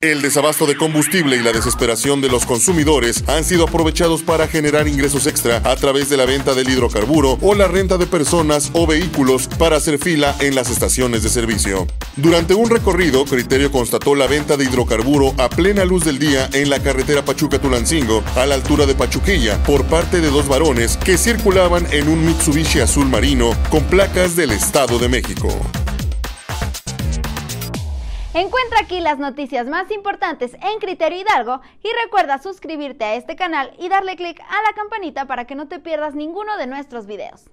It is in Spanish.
El desabasto de combustible y la desesperación de los consumidores han sido aprovechados para generar ingresos extra a través de la venta del hidrocarburo o la renta de personas o vehículos para hacer fila en las estaciones de servicio. Durante un recorrido, Criterio constató la venta de hidrocarburo a plena luz del día en la carretera Pachuca-Tulancingo, a la altura de Pachuquilla, por parte de dos varones que circulaban en un Mitsubishi azul marino con placas del Estado de México. Encuentra aquí las noticias más importantes en Criterio Hidalgo y recuerda suscribirte a este canal y darle clic a la campanita para que no te pierdas ninguno de nuestros videos.